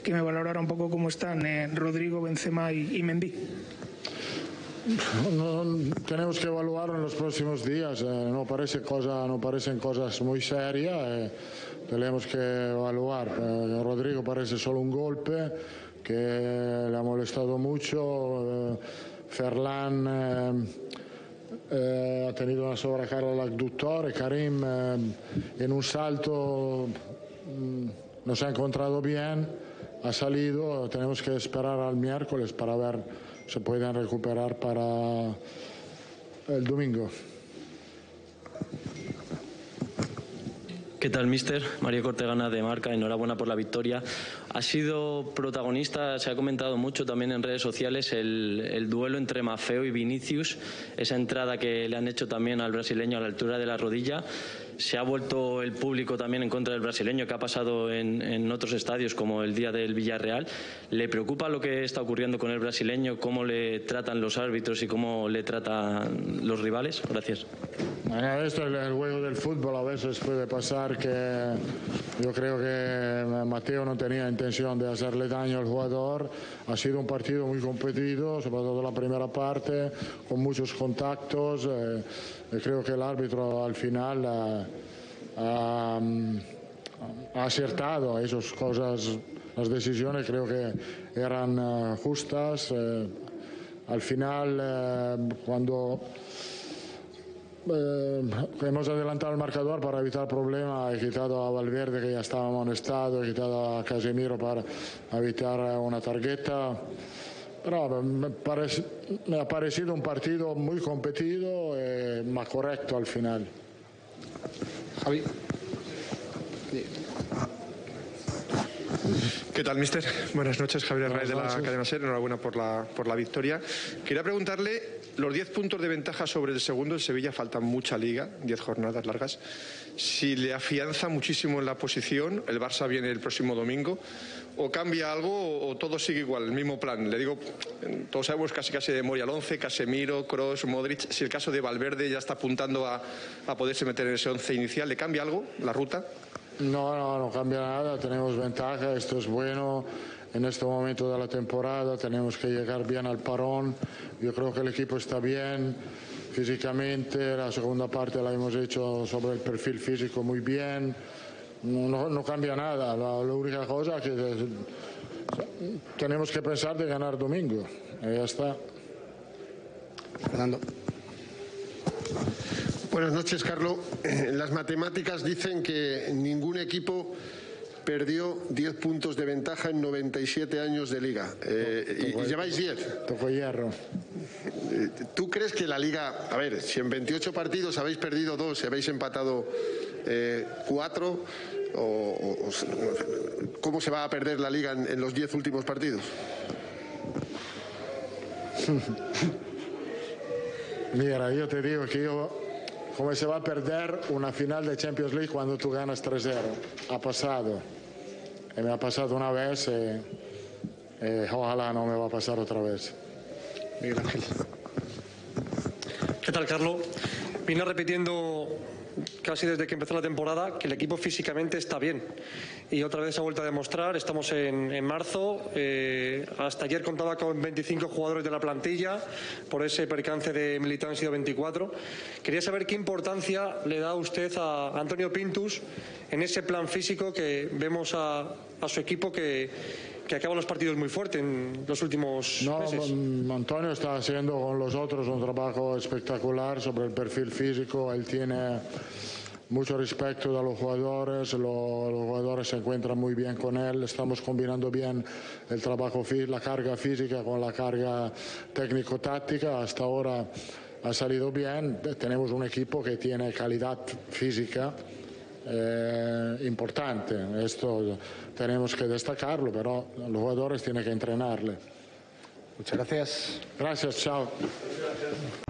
que me valorara un poco cómo están eh, Rodrigo, Benzema y, y Mendy. No, tenemos que evaluarlo en los próximos días. eh, no, parece cosa, no parecen cosas muy serias. eh, tenemos que evaluar. Eh, Rodrigo parece solo un golpe que le ha molestado mucho. eh, Ferlan eh, eh, ha tenido una sobrecarga al abductor. Karim en un salto mm, nos ha encontrado bien. Ha salido. Tenemos que esperar al miércoles para ver se pueden recuperar para el domingo. ¿Qué tal, mister? Mario Cortegana de Marca, enhorabuena por la victoria. Ha sido protagonista, se ha comentado mucho también en redes sociales, el, el duelo entre Mafeo y Vinicius, esa entrada que le han hecho también al brasileño a la altura de la rodilla. Se ha vuelto el público también en contra del brasileño, que ha pasado en, en otros estadios como el día del Villarreal. ¿Le preocupa lo que está ocurriendo con el brasileño, cómo le tratan los árbitros y cómo le tratan los rivales? Gracias. Bueno, esto es el juego del fútbol, a veces puede pasar que yo creo que Mateo no tenía intención de hacerle daño al jugador. Ha sido un partido muy competido, sobre todo la primera parte, con muchos contactos. eh, creo que el árbitro al final ha, ha, ha acertado a esas cosas, las decisiones creo que eran eh, justas. eh, al final, eh, cuando eh, hemos adelantado el marcador para evitar problemas. He quitado a Valverde, que ya estaba amonestado, he quitado a Casemiro para evitar una tarjeta. Pero me, me ha parecido un partido muy competido, eh, más correcto al final. Javi. ¿Qué tal, mister? Buenas noches, Javier Rey de la cadena SER. Enhorabuena por la, por la victoria. Quería preguntarle, los 10 puntos de ventaja sobre el segundo, el Sevilla, faltan mucha liga, 10 jornadas largas. Si le afianza muchísimo en la posición, el Barça viene el próximo domingo, o cambia algo o, o todo sigue igual, el mismo plan. Le digo, todos sabemos casi casi de memoria el 11, Casemiro, Cross, Modric. Si el caso de Valverde ya está apuntando a, a poderse meter en ese 11 inicial, ¿le cambia algo la ruta? No, no, no cambia nada, tenemos ventaja, esto es bueno. En este momento de la temporada tenemos que llegar bien al parón. Yo creo que el equipo está bien físicamente, la segunda parte la hemos hecho sobre el perfil físico muy bien. No, cambia nada, la, única cosa que eh, tenemos que pensar de ganar domingo. Y ya está. Fernando. Buenas noches, Carlos. Eh, Las matemáticas dicen que ningún equipo perdió 10 puntos de ventaja en 97 años de liga. Eh, y, y lleváis 10. Tocó hierro. Eh, ¿Tú crees que la liga, a ver, si en 28 partidos habéis perdido dos, si habéis empatado eh, cuatro, o, o- o- ¿cómo se va a perder la liga en, en los 10 últimos partidos? Mira, yo te digo que yo, como se va a perder una final de Champions League cuando tú ganas 3-0. Ha pasado. Y me ha pasado una vez y, y ojalá no me va a pasar otra vez. Miguel Ángel. ¿Qué tal, Carlos? Vino repitiendo casi desde que empezó la temporada que el equipo físicamente está bien. Y otra vez se ha vuelto a demostrar. Estamos en, en marzo. eh, hasta ayer contaba con 25 jugadores de la plantilla. Por ese percance de Militán han sido 24. Quería saber qué importancia le da usted a Antonio Pintus en ese plan físico que vemos a, a su equipo que, que acaba los partidos muy fuerte en los últimos No, meses. Antonio está haciendo con los otros un trabajo espectacular sobre el perfil físico. Él tiene mucho respeto de los jugadores, lo- los jugadores se encuentran muy bien con él. Estamos combinando bien el trabajo, la carga física con la carga técnico-táctica. Hasta ahora ha salido bien. Tenemos un equipo que tiene calidad física eh, importante. Esto tenemos que destacarlo, pero los jugadores tienen que entrenarle. Muchas gracias. Gracias, chao. Gracias.